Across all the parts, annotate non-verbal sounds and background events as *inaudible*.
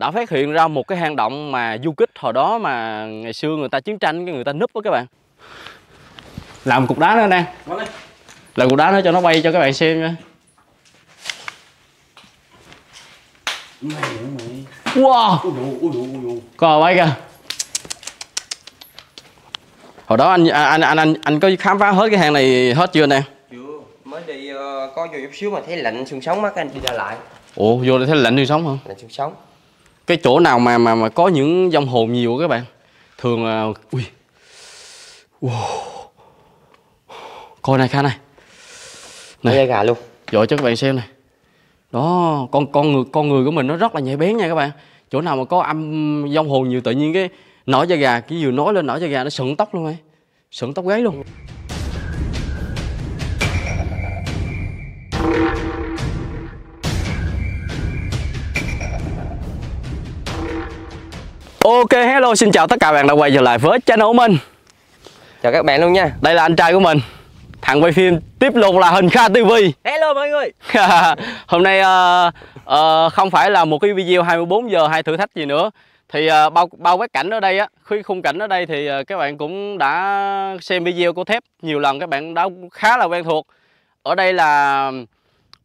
đã phát hiện ra một cái hang động mà du kích hồi đó mà ngày xưa người ta chiến tranh cái người ta núp đó các bạn. Làm cục đá nữa nè. Làm cục đá nữa cho nó bay cho các bạn xem nha. Wow. Coi bay kìa. Hồi đó anh anh anh anh anh có khám phá hết cái hang này hết chưa nè? Chưa. Mới đi ờ, có vô chút xíu mà thấy lạnh xương sống mắt anh đi ra lại. Ủa vô đây thấy lạnh như sống không lạnh xương sống cái chỗ nào mà mà mà có những dòng hồn nhiều các bạn? Thường là ui wow. coi này kha này. Này. da gà luôn. Dội cho các bạn xem này. Đó con con người con người của mình nó rất là nhạy bén nha các bạn. Chỗ nào mà có âm dông hồn nhiều tự nhiên cái nổi da gà cái vừa nói lên nổi da gà nó sượng tóc luôn ấy. Sượng tóc gáy luôn Ok, hello, xin chào tất cả bạn đã quay trở lại với channel của mình. Chào các bạn luôn nha. Đây là anh trai của mình. Thằng quay phim tiếp tục là Hình Kha TV hello mọi người. *laughs* Hôm nay uh, uh, không phải là một cái video 24 giờ hay thử thách gì nữa. Thì uh, bao bao quét cảnh ở đây á, khi khung cảnh ở đây thì uh, các bạn cũng đã xem video của Thép nhiều lần các bạn đã khá là quen thuộc. Ở đây là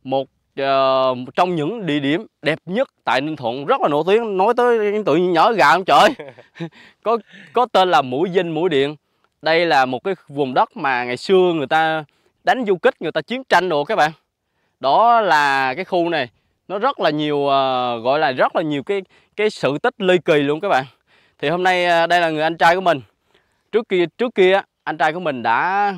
một uh, trong những địa điểm đẹp nhất tại Ninh Thuận rất là nổi tiếng. Nói tới tự nhiên nhớ gà không trời. *laughs* Có có tên là mũi dinh mũi điện. Đây là một cái vùng đất mà ngày xưa người ta đánh du kích người ta chiến tranh đồ các bạn. Đó là cái khu này. Nó rất là nhiều uh, gọi là rất là nhiều cái cái sự tích ly kỳ luôn các bạn. Thì hôm nay uh, đây là người anh trai của mình. Trước kia trước kia anh trai của mình đã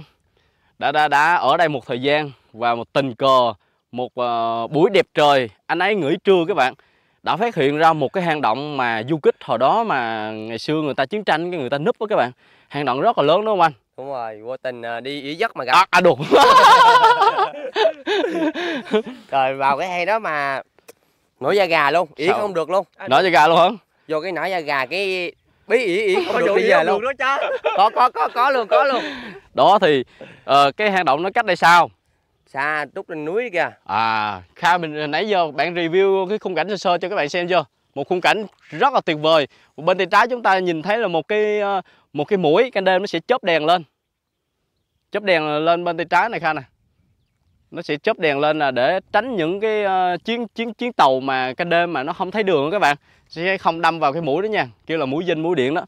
đã đã, đã ở đây một thời gian và một tình cờ một uh, buổi đẹp trời anh ấy nghỉ trưa các bạn đã phát hiện ra một cái hang động mà du kích hồi đó mà ngày xưa người ta chiến tranh cái người ta núp đó các bạn. Hang động rất là lớn đúng không anh? Đúng rồi vô tình ờ, đi ỉ giấc mà gặp. À, à đúng. *laughs* Rồi vào cái hay đó mà nổi da gà luôn Sao? không được luôn. Nói cho gà luôn hả? Vô cái nổi da gà cái bí ỉ ỉ không Có được về không? Luôn. đó cha. Có có có có luôn có luôn. Đó thì ờ, cái hang động nó cách đây sao xa túc lên núi kìa. À kha mình nãy giờ bạn review cái khung cảnh sơ sơ cho các bạn xem chưa? Một khung cảnh rất là tuyệt vời. Bên tay trái chúng ta nhìn thấy là một cái ờ, một cái mũi canh đêm nó sẽ chớp đèn lên. Chớp đèn lên bên tay trái này kha nè. Nó sẽ chớp đèn lên là để tránh những cái ờ, chiến chiến chiến tàu mà canh đêm mà nó không thấy đường các bạn. Sẽ không đâm vào cái mũi đó nha. Kêu là mũi dinh mũi điện đó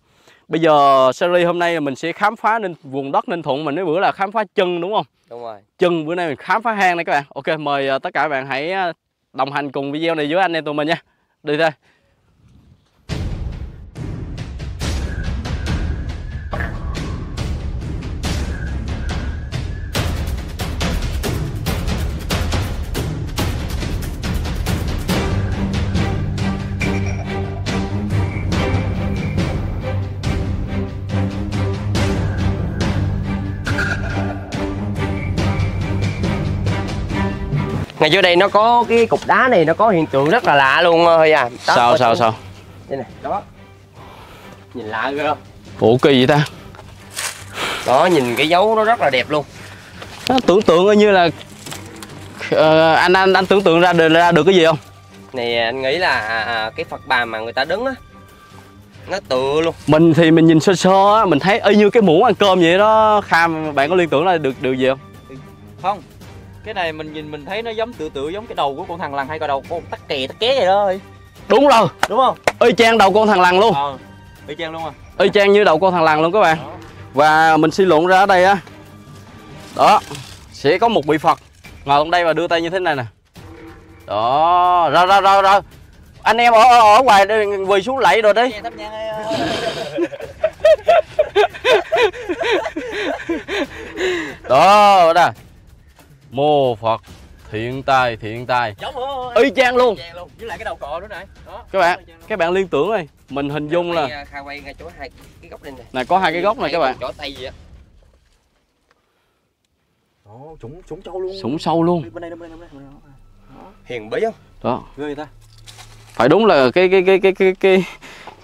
bây giờ series hôm nay là mình sẽ khám phá nên vùng đất ninh thuận mình nói bữa là khám phá chân đúng không? Đúng rồi. Chân bữa nay mình khám phá hang đây các bạn. Ok mời ờ, tất cả các bạn hãy ờ, đồng hành cùng video này với anh em tụi mình nha. Đi thôi ngay dưới đây nó có cái cục đá này nó có hiện tượng rất là lạ luôn thôi à. Đó, sao sao sao? Đây này đó. Nhìn lạ ghê không? Ủa kỳ vậy ta? Đó nhìn cái dấu nó rất là đẹp luôn. Nó tưởng tượng như là ờ, anh anh anh tưởng tượng ra được ra được cái gì không? Này anh nghĩ là à, à, cái phật bà mà người ta đứng á nó tựa luôn. Mình thì mình nhìn sơ sơ á mình thấy y như cái muỗng ăn cơm vậy đó. Kham bạn có liên tưởng là được điều gì không? Không cái này mình nhìn mình thấy nó giống tự tự giống cái đầu của con thằng lằn hay cái đầu của con tắc kè tắc ké vậy đó ơi. Đúng rồi. Đúng không? Y chang đầu con thằng lằn luôn. Ờ y chang luôn à. Y chang như đầu con thằng lằn luôn các bạn. Đó. và mình suy luận ra ở đây á. Đó sẽ có một vị phật ngồi ở đây và đưa tay như thế này nè. Đó ra ra ra ra anh em ở ở, ở ngoài đây quỳ xuống lạy rồi đi. Ơi. *laughs* Đó đó mô phật thiện tai thiện tai giống y chang luôn. Với lại cái đầu cò nữa này đó. Các bạn các bạn liên tưởng ơi mình hình dung là Quay, à, khai quay ngay chỗ hai cái góc nè. Này có hai cái góc này các bạn. chỗ tay gì á? Ồ, trúng trúng trâu luôn. Súng sâu luôn. Bên đây bên đây bên hiền bí không? Đó. Ghê người ta. Phải đúng là cái cái cái cái cái cái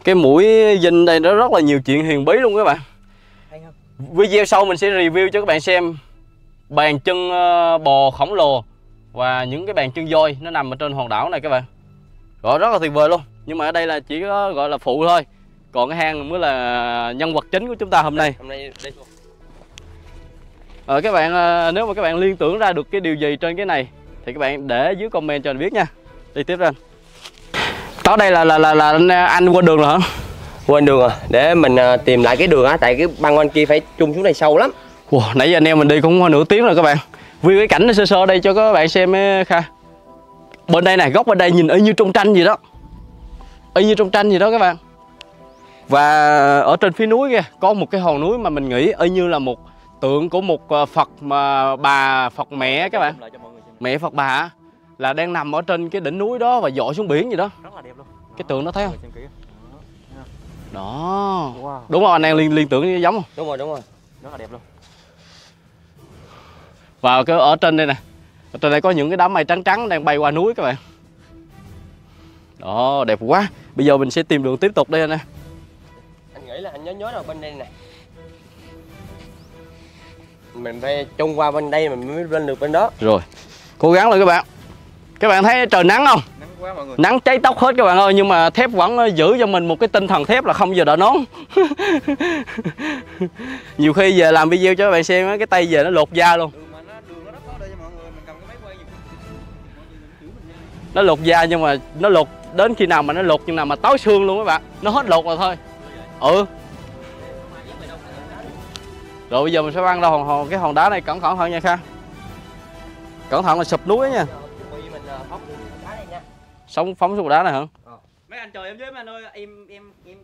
cái mũi dinh đây nó rất là nhiều chuyện hiền bí luôn các bạn. Hay không? Video sau mình sẽ review cho các bạn xem bàn chân ờ, bò khổng lồ và những cái bàn chân voi nó nằm ở trên hòn đảo này các bạn Rồi rất là tuyệt vời luôn. Nhưng mà ở đây là chỉ có gọi là phụ thôi. Còn cái hang mới là nhân vật chính của chúng ta hôm nay. hôm nay đi Ờ, các bạn ờ, nếu mà các bạn liên tưởng ra được cái điều gì trên cái này thì các bạn để dưới comment cho anh biết nha. Đi tiếp ra. Đó đây là là là, là anh, anh qua đường rồi hả? quên đường rồi để mình tìm lại cái đường á tại cái băng quanh kia phải chung xuống đây sâu lắm Wow, nãy giờ anh em mình đi cũng nửa tiếng rồi các bạn. View cái cảnh nó sơ sơ đây cho các bạn xem Kha. Bên đây này, góc bên đây nhìn y như trong tranh gì đó. Y như trong tranh gì đó các bạn. Và ở trên phía núi kia có một cái hòn núi mà mình nghĩ y như là một tượng của một ờ, Phật mà bà Phật mẹ các bạn. Mẹ Phật bà là đang nằm ở trên cái đỉnh núi đó và dội xuống biển gì đó. Rất là đẹp luôn. Cái tượng đó thấy không? Đó. Wow, Đúng không anh em liên liên tưởng giống không? đúng rồi đúng rồi rất là đẹp luôn. Và cái ở trên đây nè. Ở trên đây có những cái đám mây trắng trắng đang bay qua núi các bạn. Đó đẹp quá. Bây giờ mình sẽ tìm đường tiếp tục đây anh em anh nghĩ là anh nhớ nhớ rồi bên đây này mình phải chung qua bên đây mình mới lên được bên đó. Rồi Cố gắng lên các bạn. Các bạn thấy trời nắng không? Nắng quá mọi người. Nắng cháy tóc hết các bạn ơi Nhưng mà thép vẫn giữ cho mình một cái tinh thần thép là không giờ đỡ nón *laughs* Nhiều khi về làm video cho các bạn xem á, cái tay về nó lột da luôn Nó lột da nhưng mà nó lột đến khi nào mà nó lột chừng nào mà tối xương luôn các bạn. Nó hết lột rồi thôi. Ừ. Rồi bây giờ mình sẽ băng ra hòn, hòn cái hòn đá này cẩn thận hơn nha Kha. Cẩn thận là sụp núi nha. Sống phóng xuống đá này hả? Mấy anh chờ em với mấy anh ơi, em em em.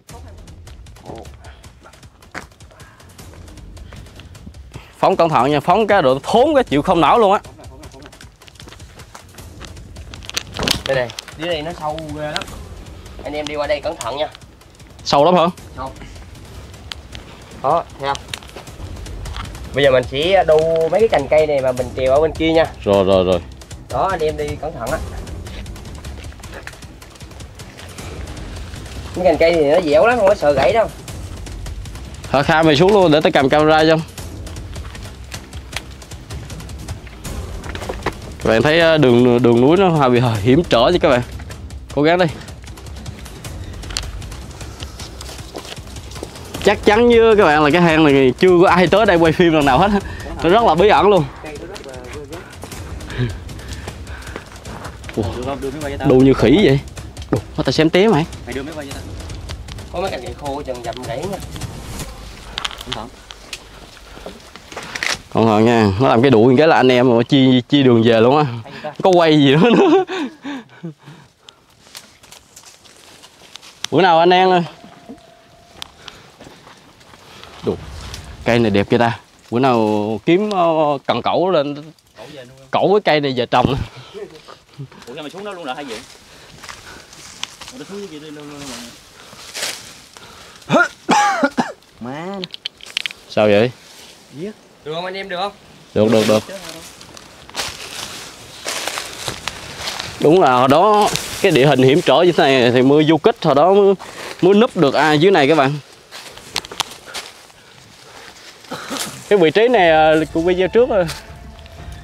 Phóng cẩn thận nha Phóng cái độ thốn cái chịu không nổi luôn á đây này đi đây nó sâu ghê lắm. Anh em đi qua đây cẩn thận nha. Sâu lắm hả? Đó thấy không? Bây giờ mình sẽ đu mấy cái cành cây này mà mình trèo ở bên kia nha. Rồi rồi rồi. Đó anh em đi cẩn thận á. Mấy cành cây thì nó dẻo lắm không có sợ gãy đâu. Hả Kha mày xuống luôn để tao cầm camera cho bạn thấy ờ, đường đường núi nó hơi bị hiểm trở chứ các bạn. Cố gắng đi. Chắc chắn như các bạn là cái hang này chưa có ai tới đây quay phim lần nào hết Nó rất là bí ẩn luôn. Cây Đu như khỉ vậy? Đù, có tao xem té mày. Mày đưa máy quay cho tao. có mấy cành cây khô chừng dầm gãy nha. Còn rồi nha Nó làm cái đuổi cái là anh em mà chi chi đường về luôn á có quay gì nữa nữa bữa nào anh em ơi Đủ. cây này đẹp kia ta bữa nào kiếm ờ, cần cẩu lên Cẩu về luôn. không? cẩu với cây này về trồng Ủa sao mày xuống đó luôn là hay vậy? Ủa nó xuống gì đi luôn luôn mọi người. Má. sao vậy được không anh em được không? Được được được. Đúng là hồi đó cái địa hình hiểm trở như thế này thì mưa du kích hồi đó mới, mới núp được ai dưới này các bạn. Cái vị trí này à, của video trước à,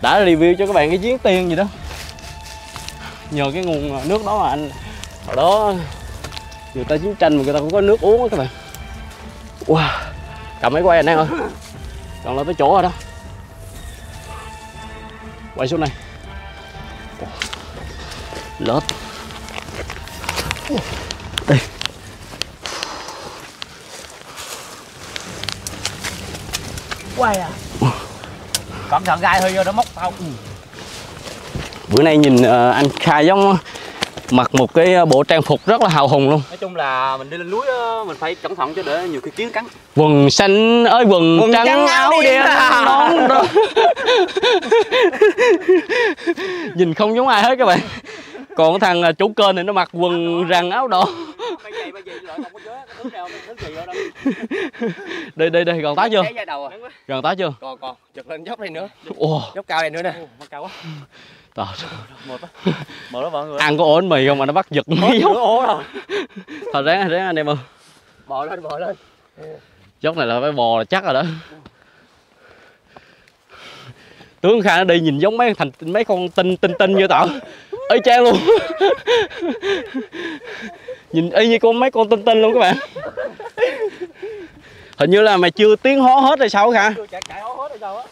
đã review cho các bạn cái giếng tiên gì đó. Nhờ cái nguồn à, nước đó mà anh hồi đó người ta chiến tranh mà người ta cũng có nước uống đó các bạn. Wow cầm máy quay anh em ơi còn là tới chỗ rồi đó quay xuống này lết đây Quay à. Cẩn thận gai hơi vô nó móc tao. bữa nay nhìn ờ, anh Kha giống mặc một cái bộ trang phục rất là hào hùng luôn. Nói chung là mình đi lên núi á, mình phải cẩn thận chứ để nhiều khi kiến cắn. quần xanh ơi quần, Quần trắng, trắng áo đen. đen *laughs* nón đó. Nhìn không giống ai hết các bạn. Còn cái thằng ờ, chủ kênh này nó mặc quần rằn áo đỏ. Mấy giày mấy giày lại không có nhớ cái thứ nào mình thứ gì ở đâu. đây đây đây gần tá chưa? À? Gần tá chưa? Còn còn chụp lên dốc này nữa. Dốc cao này nữa nè. Cao quá. Trời. Một đó mọi người. ăn có ổn mì không mà nó bắt giật mấy dốc Nửa ố rồi. thôi ráng ráng anh em ơi. Bò lên bò lên. Dốc này là phải bò là chắc rồi đó. Tướng kha nó đi nhìn giống mấy thành mấy con tinh tinh tinh như tao. Y chang luôn. Nhìn y như con mấy con tinh tinh luôn các bạn. Hình như là mày chưa tiếng hó hết hay sao hả chạy chạy hết rồi sao á.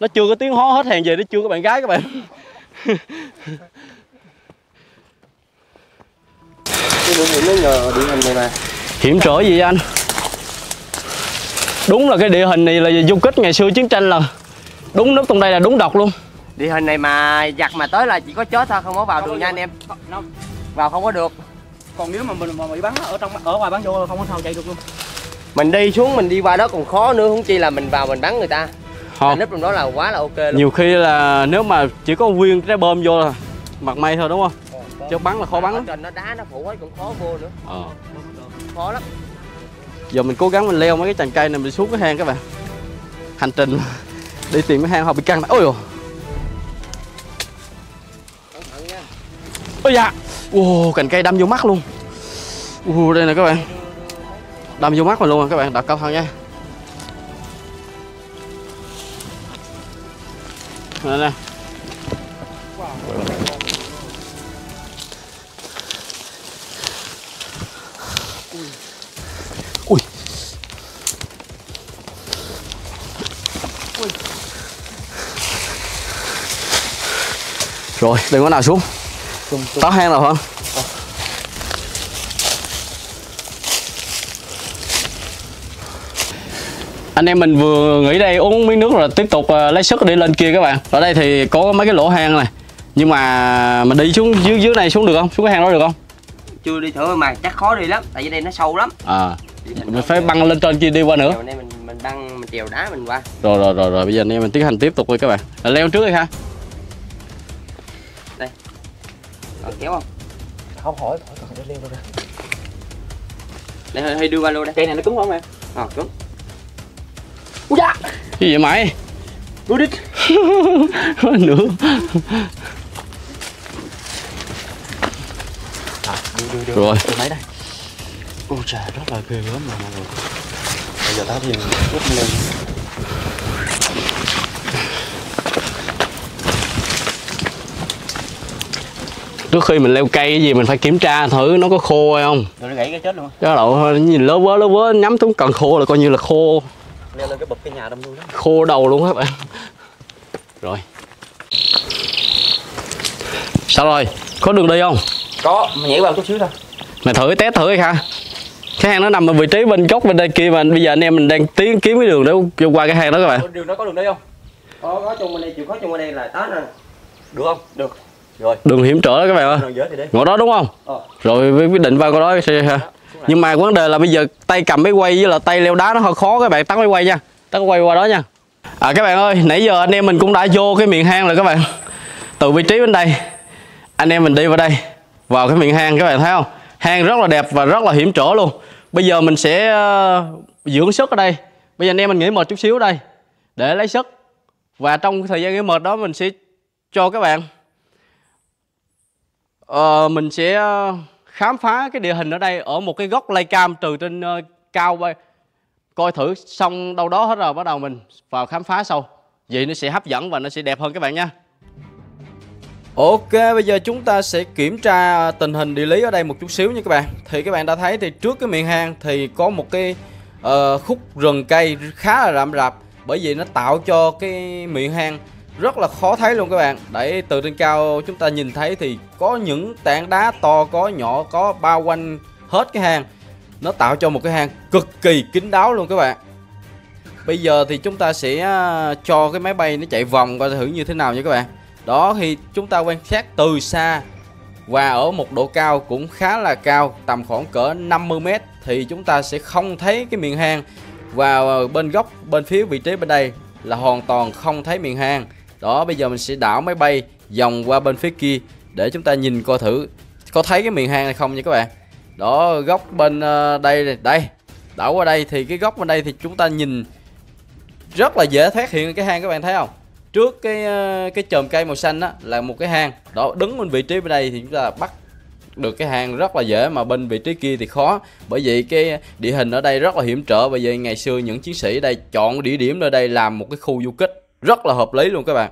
Nó chưa có tiếng hó hết hàng về nó chưa có bạn gái các bạn hiểm nó nhờ địa hình này mà hiểm trở gì anh? Đúng là cái địa hình này là du kích ngày xưa chiến tranh là đúng nước trong đây là đúng độc luôn. Địa hình này mà giặc mà tới là chỉ có chết thôi không có vào được nha anh em. Nó vào không có được. Còn nếu mà mình mà bị bắn ở trong ở ngoài bắn vô không có sao chạy được luôn. Mình đi xuống mình đi qua đó còn khó nữa không chi là mình vào mình bắn người ta không. Nấp trong đó là quá là ok luôn. Nhiều khi là nếu mà chỉ có nguyên trái bơm vô là mặt may thôi đúng không? Chứ bắn là khó bắn lắm. trên nó đá nó phủ hết cũng khó vô nữa. Ờ. khó lắm. Giờ mình cố gắng mình leo mấy cái chành cây này mình xuống cái hang các bạn. Hành trình. Đi tìm cái hang họ bị căng ôi ôi dạ wow, cành cây đâm vô mắt luôn. Uh, đây nè các bạn. Đâm vô mắt mình luôn à các bạn. Đặt cẩn thận nha đây nè ui. Rồi đừng có nào xuống. Táo hang nào không anh em mình vừa nghỉ đây uống miếng nước rồi tiếp tục ờ, lấy sức đi lên kia các bạn. Ở đây thì có mấy cái lỗ hang này. Nhưng mà mình đi xuống dưới dưới này xuống được không? Xuống cái hang đó được không? Chưa đi thử mà chắc khó đi lắm tại vì đây nó sâu lắm. À mình phải băng lên trên kia đi qua nữa. Mình mình băng mình chèo đá mình qua. Rồi rồi rồi rồi bây giờ anh em mình tiến hành tiếp tục đi các bạn. Là leo trước đi ha. Còn kéo không? Không hỏi hỏi còn để leo đâu đây. Hơi, đưa qua luôn đây. Cây này nó cứng không em? Ờ cứng cái gì vậy mày? Đuôi đít. *laughs* Nữa đưa đưa đưa. Rồi. Đưa máy đây. Ôi trời rất là ghê gớm mà mọi người. Bây giờ tao thì rút lên. Trước khi mình leo cây cái gì mình phải kiểm tra thử nó có khô hay không? Rồi nó gãy cái chết luôn chứ đâu nhìn lớ vớ lớ vớ nhắm xuống cần khô là coi như là khô leo lên cái bậc cái nhà đâm luôn đó. Khô đầu luôn các bạn. Rồi. Sao rồi? Có đường đi không? Có mà nhảy vào chút xíu thôi. Mày thử test thử đi ha cái hang nó nằm ở vị trí bên góc bên đây kia mà bây giờ anh em mình đang tiến kiếm cái đường để vô qua cái hang đó các bạn. Đường đó có đường đây không? Có có chung bên đây chịu khó chung bên đây là tới nè được không? Được. Rồi. Đường hiểm trở đó các bạn ơi. Đi. Ngõ đó đúng không? Ờ. Rồi với quyết định vào cái đó sẽ ha nhưng mà vấn đề là bây giờ tay cầm máy quay với là tay leo đá nó hơi khó các bạn tắt máy quay nha. Tắt máy quay qua đó nha. À các bạn ơi nãy giờ anh em mình cũng đã vô cái miệng hang rồi các bạn. Từ vị trí bên đây anh em mình đi vào đây vào cái miệng hang các bạn thấy không? Hang rất là đẹp và rất là hiểm trở luôn. Bây giờ mình sẽ ờ, dưỡng sức ở đây. Bây giờ anh em mình nghỉ một chút xíu ở đây để lấy sức. Và trong thời gian nghỉ mệt đó mình sẽ cho các bạn Ờ, mình sẽ ờ, khám phá cái địa hình ở đây ở một cái góc cam từ trên ờ, cao bay. Coi thử xong đâu đó hết rồi bắt đầu mình vào khám phá sau. Vậy nó sẽ hấp dẫn và nó sẽ đẹp hơn các bạn nha. Ok, bây giờ chúng ta sẽ kiểm tra tình hình địa lý ở đây một chút xíu nha các bạn. Thì các bạn đã thấy thì trước cái miệng hang thì có một cái uh, khúc rừng cây khá là rậm rạp. Bởi vì nó tạo cho cái miệng hang rất là khó thấy luôn các bạn. Để từ trên cao chúng ta nhìn thấy thì có những tảng đá to, có nhỏ, có bao quanh hết cái hang. Nó tạo cho một cái hang cực kỳ kín đáo luôn các bạn. Bây giờ thì chúng ta sẽ à, cho cái máy bay nó chạy vòng và thử như thế nào nha các bạn. Đó, thì chúng ta quan sát từ xa và ở một độ cao cũng khá là cao, tầm khoảng cỡ 50m thì chúng ta sẽ không thấy cái miệng hang và à, bên góc, bên phía vị trí bên đây là hoàn toàn không thấy miệng hang đó bây giờ mình sẽ đảo máy bay vòng qua bên phía kia để chúng ta nhìn coi thử có thấy cái miệng hang hay không nha các bạn. Đó góc bên ờ, đây này, đây đảo qua đây thì cái góc bên đây thì chúng ta nhìn rất là dễ phát hiện cái hang các bạn thấy không? Trước cái ờ, cái chòm cây màu xanh đó là một cái hang. Đó đứng bên vị trí bên đây thì chúng ta bắt được cái hang rất là dễ mà bên vị trí kia thì khó. Bởi vì cái địa hình ở đây rất là hiểm trở. Bởi vì ngày xưa những chiến sĩ ở đây chọn địa điểm nơi đây làm một cái khu du kích rất là hợp lý luôn các bạn.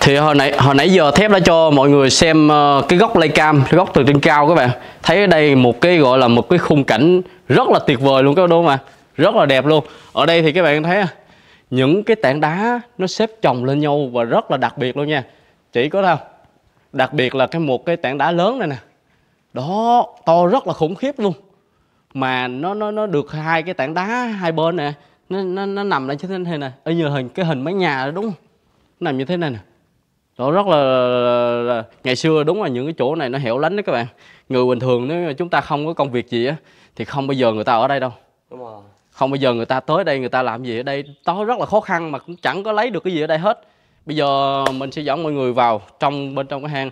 Thì hồi nãy hồi nãy giờ thép đã cho mọi người xem ờ, cái góc lay cam, cái góc từ trên cao các bạn. Thấy ở đây một cái gọi là một cái khung cảnh rất là tuyệt vời luôn các bạn, đúng không ạ? Rất là đẹp luôn. Ở đây thì các bạn thấy à, những cái tảng đá nó xếp chồng lên nhau và rất là đặc biệt luôn nha. Chỉ có đâu, đặc biệt là cái một cái tảng đá lớn này nè. Đó, to rất là khủng khiếp luôn. Mà nó nó nó được hai cái tảng đá hai bên nè nó nó nó nằm lại như thế này. Nè y như hình cái hình mái nhà đó đúng không? Nằm như thế này nè. Đó rất là, là, là ngày xưa đúng là những cái chỗ này nó hẻo lánh đó các bạn. Người bình thường nếu chúng ta không có công việc gì á thì không bao giờ người ta ở đây đâu. Đúng rồi. Không bao giờ người ta tới đây người ta làm gì ở đây. Đó rất là khó khăn mà cũng chẳng có lấy được cái gì ở đây hết. Bây giờ mình sẽ dẫn mọi người vào trong bên trong cái hang.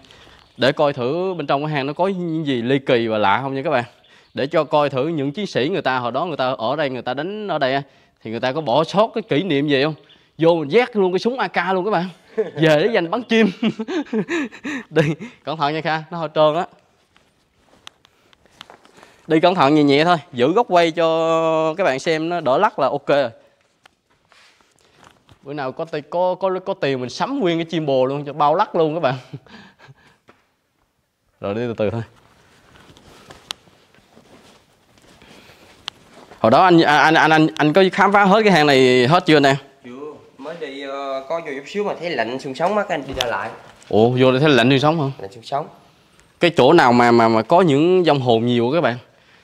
Để coi thử bên trong cái hang nó có những gì ly kỳ và lạ không nha các bạn. Để cho coi thử những chiến sĩ người ta hồi đó người ta ở đây người ta đánh ở đây thì người ta có bỏ sót cái kỷ niệm gì không? Vô mình vét luôn cái súng AK luôn các bạn. Về để dành bắn chim. *laughs* Đi, cẩn thận nha kha, nó hơi trơn á. Đi cẩn thận nhẹ nhẹ thôi, giữ góc quay cho các bạn xem nó đỡ lắc là ok rồi. Bữa nào có có có có tiền mình sắm nguyên cái chim bồ luôn, cho bao lắc luôn các bạn. *laughs* Rồi đi từ từ thôi. Hồi đó anh anh anh anh anh có khám phá hết cái hang này hết chưa nè? Chưa. Mới đi ờ, có vô chút xíu mà thấy lạnh xương sống mắt anh đi ra lại. Ủa vô đây thấy lạnh như sống không lạnh xương sống. Cái chỗ nào mà mà mà có những dòng hồn nhiều các bạn?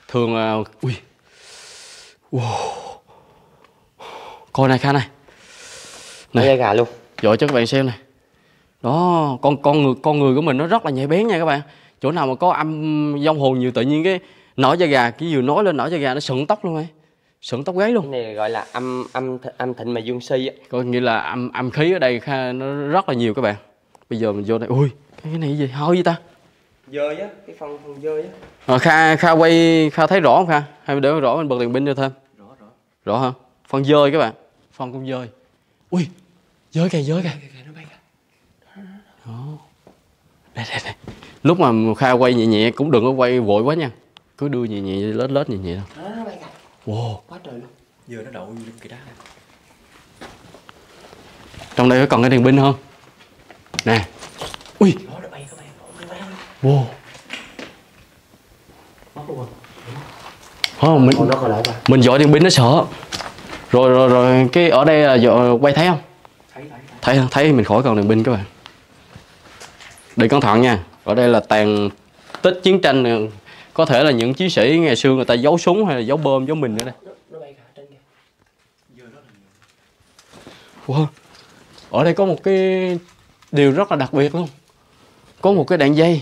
Thường là ui wow. coi này kha này. Này. gà luôn. Dội cho các bạn xem này. Đó con con người con người của mình nó rất là nhạy bén nha các bạn. Chỗ nào mà có âm dông hồn nhiều tự nhiên cái nổi da gà cái vừa nói lên nổi da gà nó sững tóc luôn ấy sững tóc gáy luôn cái này gọi là âm âm âm thịnh mà dương si á có nghĩa là âm âm khí ở đây kha nó rất là nhiều các bạn bây giờ mình vô đây ui cái này gì hôi gì ta dơi á cái phần phần dơi á Ờ, Kha Kha quay Kha thấy rõ không Kha? Hay để rõ mình bật đèn pin cho thêm. Rõ rõ. Rõ hả? Phần dơi các bạn. Phần cũng dơi. Ui, dơi kìa, dơi kìa. Đó. Đây đây đây. Lúc mà Kha quay nhẹ nhẹ cũng đừng có quay vội quá nha. Cứ đưa nhẹ nhẹ lết lết nhẹ nhẹ thôi. nó bay cả Wow. quá trời luôn Giờ nó đậu vô cái đá này. Trong đây có còn cái đèn pin không? Nè. Ui. nó nó bay các bạn nó bay Wow. Không, mình mình dội đèn pin nó sợ. Rồi rồi rồi cái ở đây là dội, quay thấy không? thấy thấy thấy không? thấy mình khỏi còn đèn pin các bạn đi cẩn thận nha ở đây là tàn tích chiến tranh. Có thể là những chiến sĩ ngày xưa người ta giấu súng hay là giấu bơm giấu mình ở đây nó, nó bay cả trên kìa wow. ở đây có một cái điều rất là đặc biệt luôn. Có một cái đoạn dây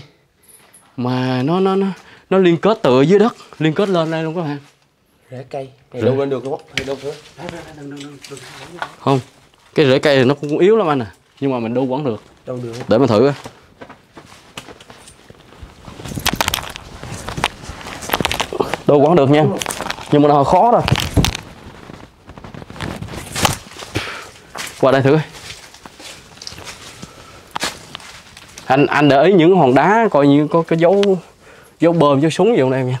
mà nó nó nó nó liên kết từ dưới đất liên kết lên đây luôn các bạn. Rễ cây. Này đâu lên được không đâu nữa không cái rễ cây thì nó cũng yếu lắm anh à nhưng mà mình đu vẫn được. Đâu được. Để mà thử Đồ quán được nha. Nhưng mà nó khó rồi qua đây thử anh anh để ý những hòn đá coi như có cái dấu dấu bơm, dấu súng gì trong đây nha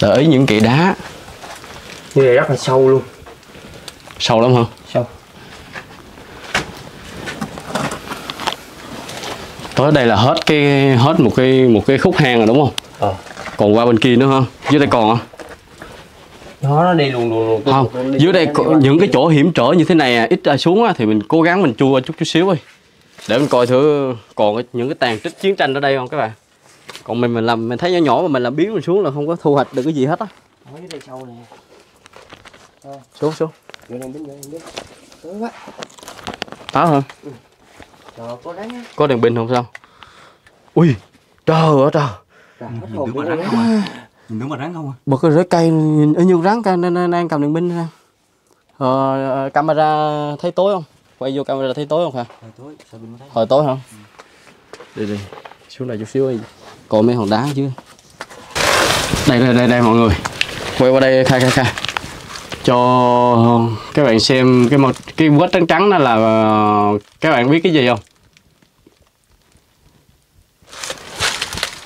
để ý những kệ đá như này rất là sâu luôn. Sâu lắm hả? Sâu. Tới đây là hết cái hết một cái một cái khúc hang rồi đúng không? Ờ. Còn qua bên kia nữa không dưới đây còn hả? Nó nó đi luồn luồn luồn. Không. Dưới đây có những cái chỗ hiểm trở như thế này à, ít ra xuống á, thì mình cố gắng mình chua chút chút xíu đi để mình coi thử còn cái- những cái tàn tích chiến tranh ở đây không các bạn? Còn mình mình làm mình thấy nhỏ nhỏ mà mình làm biến mình xuống là không có thu hoạch được cái gì hết á Sớm quá. Phá hả? Rồi có rắn á. Có đèn pin không sao? Ui trời ơi trời. Nhìn mà rắn không à. Nhìn mà rắn không à. Bật cái rễ cây nhìn y như rắn ca nên nên đang cầm đèn pin nè ờ, camera thấy tối không? Quay vô camera thấy tối không hả? Rồi tối sao mình mới thấy? Hồi tối hả? Đi đi xuống này chút xíu đi. Coi mấy hòn đá chứ. Đây đây đây đây mọi người. Quay qua đây khai khai khai cho um, các bạn xem cái một cái vết trắng trắng đó là ờ, các bạn biết cái gì không?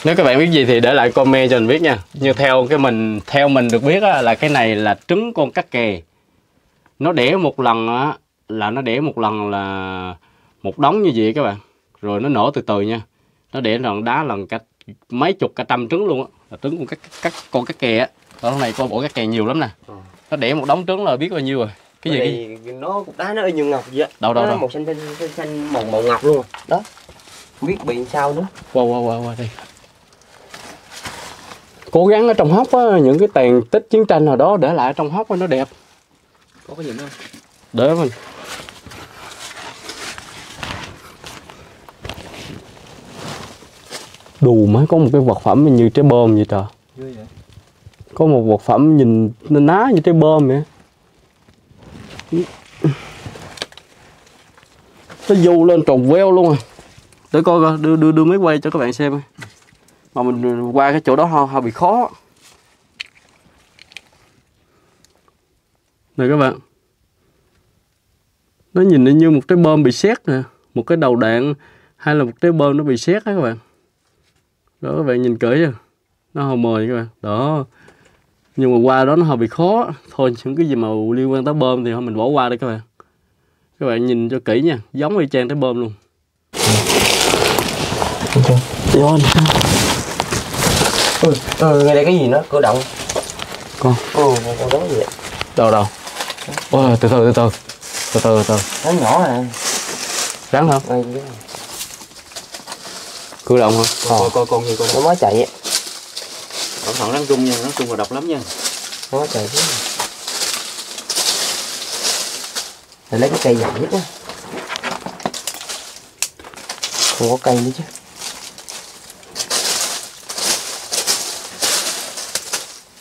Nếu các bạn biết gì thì để lại comment cho mình biết nha. Như theo cái mình theo mình được biết á, là cái này là trứng con cắt kè. Nó đẻ một lần á là nó đẻ một lần là một đống như vậy các bạn. Rồi nó nổ từ từ nha. Nó đẻ lần đá lần cả mấy chục cả trăm trứng luôn á. Là trứng con cắt cắt con cắt kè á. Ở này con ổ cắt kè nhiều lắm nè. Ờ nó đẻ một đống trứng là biết bao nhiêu rồi. Cái gì cái gì? Cái nó cục đá nó y như ngọc vậy á. Đâu đâu nó đâu? màu xanh xanh xanh, xanh màu màu ngọc luôn. Đó. Không biết bị sao nữa. Qua qua qua qua đây. Cố gắng ở trong hốc á những cái tàn tích chiến tranh nào đó để lại trong hốc nó đẹp. Có cái gì nữa để mình. Đù má có một cái vật phẩm như trái bơm vậy trời. Vậy? Có một vật phẩm nhìn nó ná như trái bơm vậy nó du lên tròn veo luôn rồi, để coi coi đưa đưa đưa máy quay cho các bạn xem mà mình qua cái chỗ đó hơi, hơi bị khó. Này các bạn. Nó nhìn nó như một trái bơm bị xét nè. Một cái đầu đạn hay là một trái bơm nó bị xét á các bạn. Đó các bạn nhìn kỹ chưa? Nó hơi mờ các bạn. Đó nhưng mà qua đó nó hơi bị khó. Thôi những cái gì mà liên quan tới bơm thì thôi mình bỏ qua đây các bạn. Các bạn nhìn cho kỹ nha. Giống y chang trái bơm luôn. Rồi, ừ, ừ ngay đây cái gì nó cử động. Con. Ừ con con đó gì vậy? Đâu đâu? Ôi, từ từ từ từ. Từ từ từ nó nhỏ à ráng không cử động hả? Coi coi con gì coi nó mới chạy vậy cẩn thận rắn trung nha rắn trung là độc lắm nha. Nó mới chạy chứ. Để lấy cái cây dài nhất á. Không có cây nữa chứ.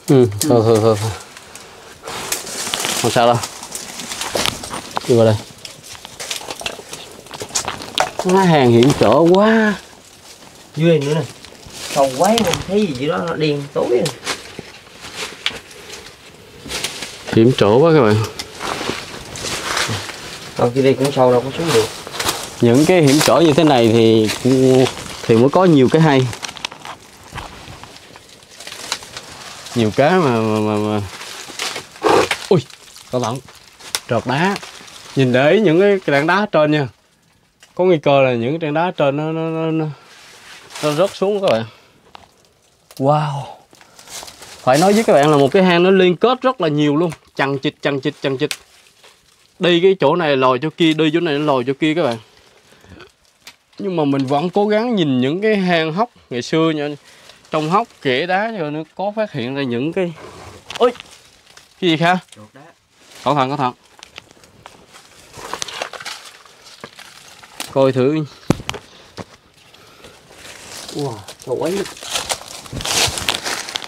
Ừ thôi thôi thôi không sao đâu. Đi vào đây. Má hàng hiểm trở quá. Dưới nữa nè sâu quá không thấy gì đó nó đen tối rồi. hiểm trở quá các bạn. Còn kia đây cũng sâu đâu có xuống được. Những cái hiểm trở như thế này thì thì mới có nhiều cái hay. Nhiều cái mà mà mà, mà. ui cẩn thận. Trượt đá. Nhìn để ý những cái tảng đá trên nha. Có nguy cơ là những cái tảng đá trên nó nó nó, nó, nó rớt xuống các bạn wow. Phải nói với các bạn là một cái hang nó liên kết rất là nhiều luôn. Chằng chịch chằng chịch chằng chịch đi cái chỗ này lòi chỗ kia đi chỗ này lòi chỗ kia các bạn. Nhưng mà mình vẫn cố gắng nhìn những cái hang hốc ngày xưa nha. Trong hốc kẽ đá rồi nó có phát hiện ra những cái ôi! Cái gì kha? Cẩn thận cẩn thận. Coi thử. Wow sâu quá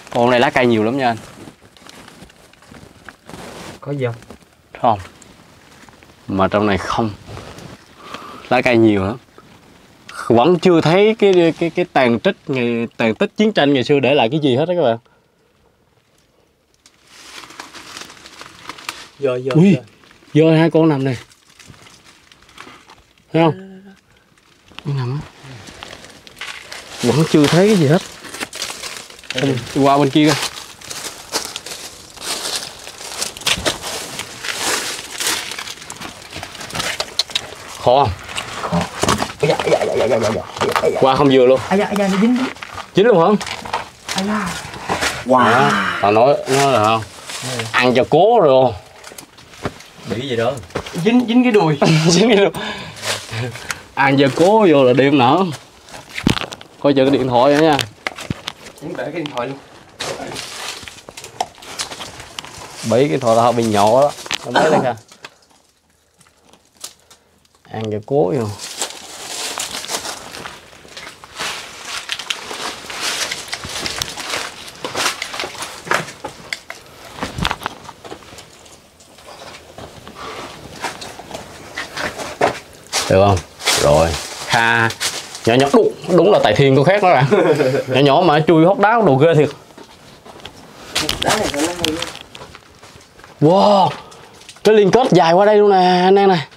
con này lá cây nhiều lắm nha anh. Có gì không? Không. Mà trong này không. Lá cây nhiều lắm. Vẫn chưa thấy cái cái cái tàn tích ngày tàn tích chiến tranh ngày xưa để lại cái gì hết đó các bạn. Dơi dơi ui dơi hai con nằm này thấy không? Nó nằm á. Vẫn chưa thấy cái gì hết Đi qua bên kia coi. Khó không? Khó. Dạ, dạ, dạ, qua không vừa luôn. À, dạ, dạ, nó dính. Dính luôn không? À, dạ. Wow. Tao nói nó là không? Ăn cho cố rồi. Bị gì đó. Dính dính cái đùi. *laughs* dính cái đùi. ăn cho cố vô là đêm nở coi chừng cái điện thoại nữa nha cái điện thoại luôn. Bấy cái thò là hơi bị nhỏ đó. Không thấy đây kìa. Ăn cho cố vô. Được không? Rồi. Kha nhỏ nhỏ. Đúng đúng là tài thiên của khác đó bạn. *laughs* Nhỏ nhỏ mà chui hốc đá đồ ghê thiệt. Đá này nó hay lắm. Wow Cái liên kết dài qua đây luôn nè anh em này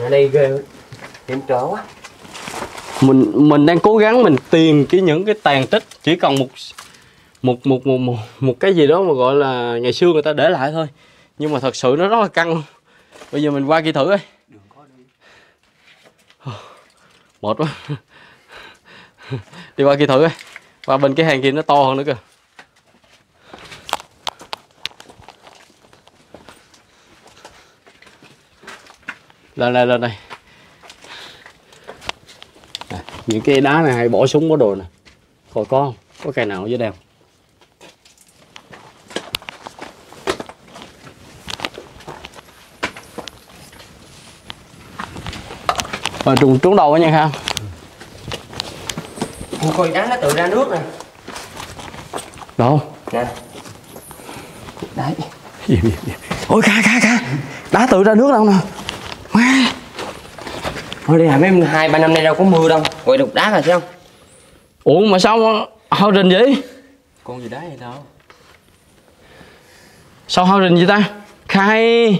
ở đây ghê hiểm trở quá. Mình mình đang cố gắng mình tìm cái những cái tàn tích chỉ còn một một một một một, một cái gì đó mà gọi là ngày xưa người ta để lại thôi. Nhưng mà thật sự nó rất là căng bây giờ mình qua kia thử đi mệt quá. *laughs* Đi qua kia thử đi qua bên cái hàng kia nó to hơn nữa kìa. Lên đây lên đây. À, những cái đá này hay bỏ súng bỏ đồ nè. Coi có không? Có cây nào ở dưới đây không Rồi trúng trúng đầu nha Khang. Ủa, coi đá nó tự ra nước nè. Đâu? Nè. Đấy. Gì, gì, gì. Ôi Kha Kha Kha Đá tự ra nước đâu nè. Má. Thôi đi hả mấy hai ba năm nay đâu có mưa đâu. Gọi đục đá rồi thấy không? Ủa mà sao hao rình vậy? Con gì đấy hay đâu Sao hao rình vậy ta? Khai.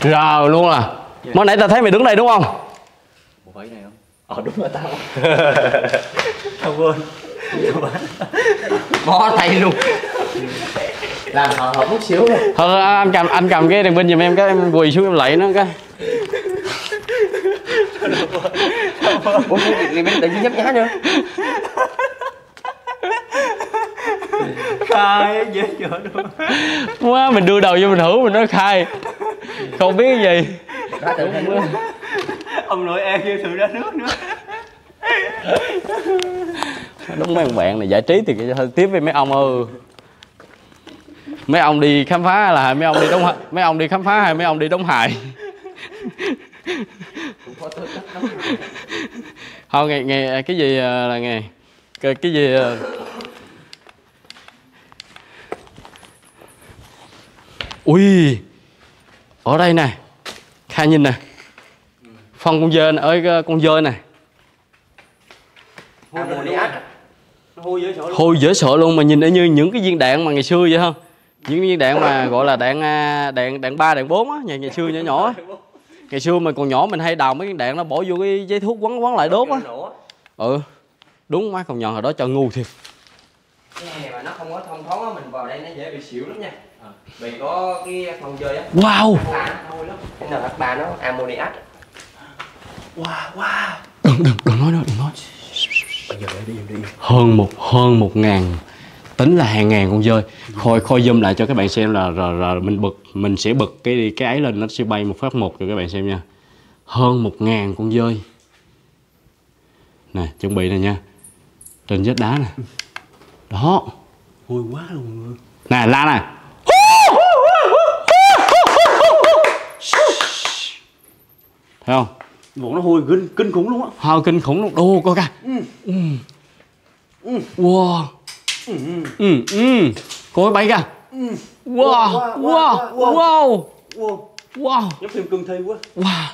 Rồi luôn à Mới nãy ta thấy mày đứng đây đúng không? Bộ váy này không? Ờ đúng là tao. *laughs* Tao quên. Bó tay luôn. Làm họ hợp chút xíu thôi. Thôi anh cầm anh cầm cái đèn pin giùm em cái em quỳ xuống em lạy nó cái. Ủa cái gì bên tự nhiên nhấp nhá nữa. Khai dễ chở luôn. Quá mình đưa đầu vô mình thử mình nói khai. Không biết cái gì đá tự nước ông nội em kia thử ra nước nữa. Đúng mấy ông bạn này giải trí thì thôi tiếp với mấy ông ơi Mấy ông đi khám phá là mấy ông đi đóng mấy ông đi khám phá hay mấy ông đi đóng hài Thôi ngày, ngày cái gì ờ, là ngày cái, cái gì ờ, Ui Ở đây nè Kha nhìn nè Phân con dơi nè, ơi con ammoniac nó hôi dễ sợ luôn mà nhìn y như những cái viên đạn mà ngày xưa vậy không? Những viên đạn mà gọi là đạn à, đạn đạn 3, đạn 4 á, ngày, ngày xưa nhỏ nhỏ á. Ngày xưa mà còn nhỏ mình hay đào mấy viên đạn nó bỏ vô cái giấy thuốc quấn quấn lại đốt á. Ừ. Đúng má còn nhỏ hồi đó cho ngu thiệt. cái này mà nó không có thông thoáng á mình vào đây nó dễ bị xỉu lắm nha vì có cái phần dơi á? Wow. cái NH3 nó? Ammoniac. Wow wow. Đừng đừng đừng nói nữa, đừng nói. bây giờ đi đi. Hơn một hơn một ngàn. Tính là hàng ngàn con dơi khôi khôi zoom lại cho các bạn xem là rồi, rồi mình bật mình sẽ bật cái cái ấy lên nó sẽ bay một phát một cho các bạn xem nha. Hơn một ngàn con dơi nè chuẩn bị nè nha. Trên vách đá nè. Đó. Hôi quá luôn. Nè la nè thấy không bọn nó hôi kinh kinh khủng luôn á Hao kinh khủng luôn. Đô coi kìa. Ừ. Wow. Ừ. Ừ. Coi bay kìa. Wow. Wow. Wow. wow Wow. giống phim cương thi quá Wow.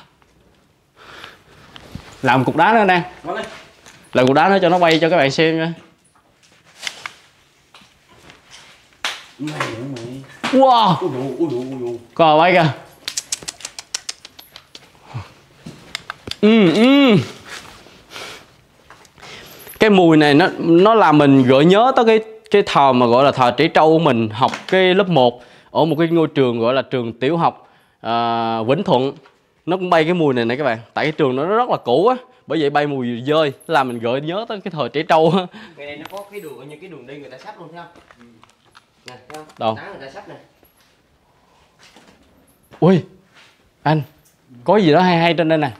Làm cục đá nữa nè. Làm cục đá nữa cho nó bay cho các bạn xem nha. mày nữa mày Wow. ui dụ ui dụ ui dụ Coi bay kìa. Ừ, ừ. Cái mùi này nó nó làm mình gợi nhớ tới cái cái thời mà gọi là thời trẻ trâu của mình học cái lớp 1 ở một cái ngôi trường gọi là trường tiểu học à, Vĩnh Thuận. Nó cũng bay cái mùi này nè các bạn. Tại cái trường nó rất là cũ á. Bởi vậy bay mùi dơi làm mình gợi nhớ tới cái thời trẻ trâu á. Ngày này nó có cái đường như cái đường đi người ta sắp luôn thấy không? Nè, thấy không? Đâu? Người ta sắp nè. Ui Anh Có gì đó hay hay trên đây nè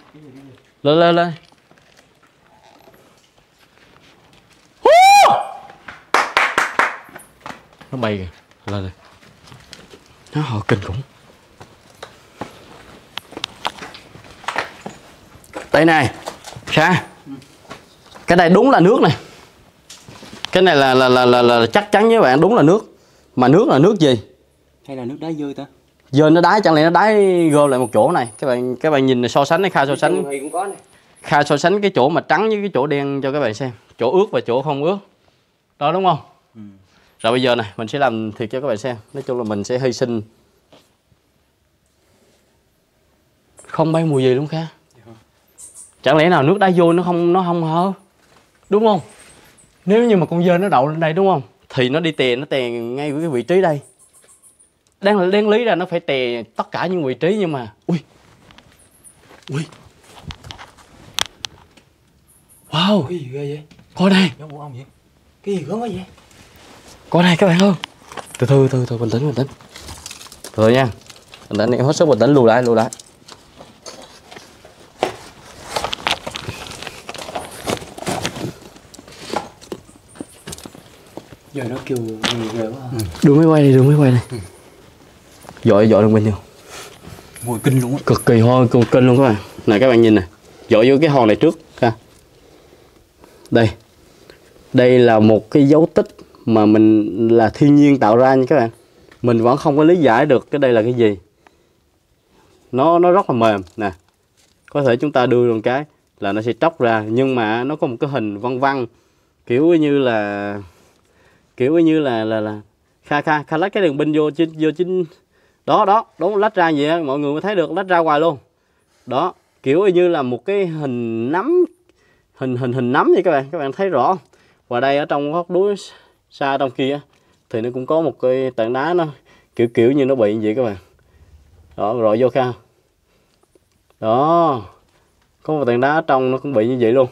lên lên lên. Hú! Nó bay kìa. Lên đây. Nó họ kinh khủng. Đây này sa Cái này đúng là nước này. Cái này là là, là là là chắc chắn với bạn đúng là nước. Mà nước là nước gì? Hay là nước đá dư ta? Giờ nó đái chẳng lẽ nó đái gom lại một chỗ này? Các bạn các bạn nhìn so sánh cái kha so sánh. Đường thì cũng có nè. kha so sánh cái chỗ mà trắng với cái chỗ đen cho các bạn xem. Chỗ ướt và chỗ không ướt. Đó đúng không? Rồi bây giờ này mình sẽ làm thiệt cho các bạn xem. Nói chung là mình sẽ hy sinh. Không bay mùi gì luôn kha. Chẳng lẽ nào nước đá vô nó không nó không hở đúng không? Nếu như mà con dơi nó đậu lên đây đúng không? Thì nó đi tè nó tè ngay cái vị trí đây đáng đáng lý ra nó phải tè tất cả những vị trí nhưng mà ui. Ui. Wow. Cái gì ghê vậy? Coi đây. Giống ông vậy? Cái gì gớm quá vậy? Coi đây các bạn ơi. Từ từ từ từ bình tĩnh bình tĩnh. Từ nha. Bình tĩnh hết sức bình tĩnh lùi lại lùi lại. Giờ nó kêu gì ghê quá. Đường mới quay đi đường mới quay này dội dội đừng bình thường mùi kinh luôn á. Cực kỳ ho cực kinh luôn các bạn. Này các bạn nhìn nè. Dội vô cái hòn này trước ha. Đây. Đây là một cái dấu tích mà mình là thiên nhiên tạo ra nha các bạn. Mình vẫn không có lý giải được cái đây là cái gì. Nó nó rất là mềm. Nè có thể chúng ta đưa một cái là nó sẽ tróc ra nhưng mà nó có một cái hình văn văn kiểu như là kiểu như là là là. Kha kha kha lách cái đường binh vô chính vô chính đó đó, đúng, lách ra vậy mọi người mới thấy được, lách ra ngoài luôn. Đó, kiểu như là một cái hình nắm hình hình hình nắm vậy các bạn các bạn thấy rõ và đây ở trong góc núi xa trong kia thì nó cũng có một cái tảng đá nó kiểu kiểu như nó bị như vậy các bạn. Đó, rồi vô kha. Đó, có một tảng đá ở trong nó cũng bị như vậy luôn.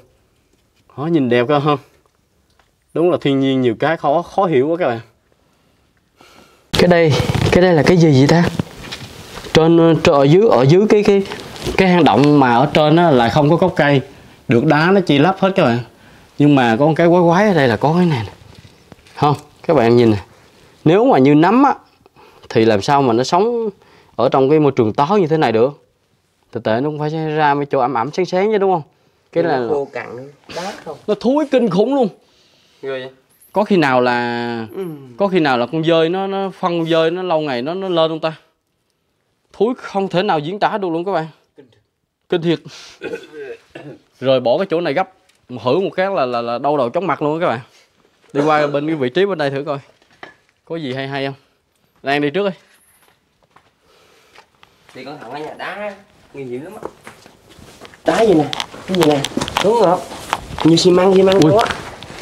Đó nhìn đẹp cơ không? Đúng là thiên nhiên nhiều cái khó khó hiểu quá các bạn. Cái đây cái đây là cái gì vậy ta? Trên, trên ở dưới ở dưới cái cái cái hang động mà ở trên á là không có gốc cây. Được đá nó chỉ lấp hết các bạn. Nhưng mà có cái quái quái ở đây là có cái này nè. Không các bạn nhìn nè. Nếu mà như nấm á thì làm sao mà nó sống ở trong cái môi trường tó như thế này được? Thực tế nó cũng phải ra mấy chỗ ẩm ẩm sáng sáng chứ đúng không? Cái Nó này là khô cằn đá không? Nó thúi kinh khủng luôn. Ghê vậy có khi nào là có khi nào là con dơi nó nó phân con dơi nó lâu ngày nó nó lên không ta? Thúi không thể nào diễn tả được luôn các bạn. Kinh thiệt. *coughs* Rồi bỏ cái chỗ này gấp. Hử một cái là là, là đau đầu chóng mặt luôn á các bạn. Đi qua bên cái vị trí bên đây thử coi. Có gì hay hay không? Đang đi trước đi. Thì cẩn thận ở nhà đá. Nguy hiểm lắm á. Đá gì nè? Cái gì nè? Đúng không? Như xi măng xi măng Ui.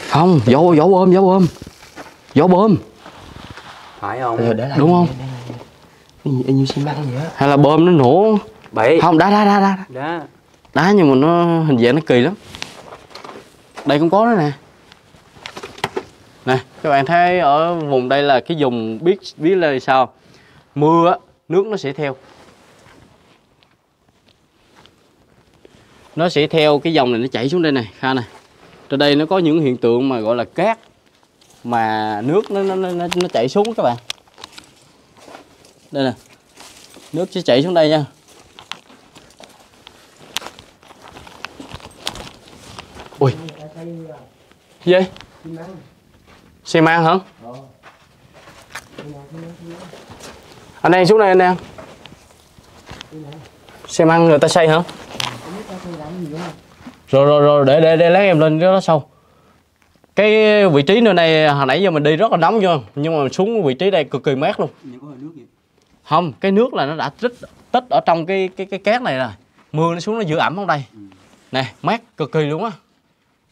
Không vỏ vỏ bơm vỏ bơm vỏ bơm. Phải không? Để lại đúng không? gì như xi măng vậy á? Hay là bơm nó nổ. Bậy. Không đá đá đá đá. Đó đá nhưng mà nó hình dạng nó kỳ lắm. Đây cũng có đó nè. Nè các bạn thấy ở vùng đây là cái vùng biết biết là sao? Mưa á nước nó sẽ theo. Nó sẽ theo cái dòng này nó chảy xuống đây này kha này trên đây nó có những hiện tượng mà gọi là cát mà nước nó nó nó, nó chảy xuống các bạn. Đây nè nước sẽ chảy xuống đây nha. Ui gì vậy? Xi măng hả? Anh đang xuống đây anh đang. Xi măng người ta xây hả? Rồi rồi rồi để để để lát em lên cái đó sau. Cái vị trí nơi này hồi nãy giờ mình đi rất là nóng vô nhưng mà xuống vị trí đây cực kỳ mát luôn. Không cái nước là nó đã tích tích ở trong cái cái cái cát này rồi. Mưa nó xuống nó giữ ẩm trong đây. Nè mát cực kỳ luôn á.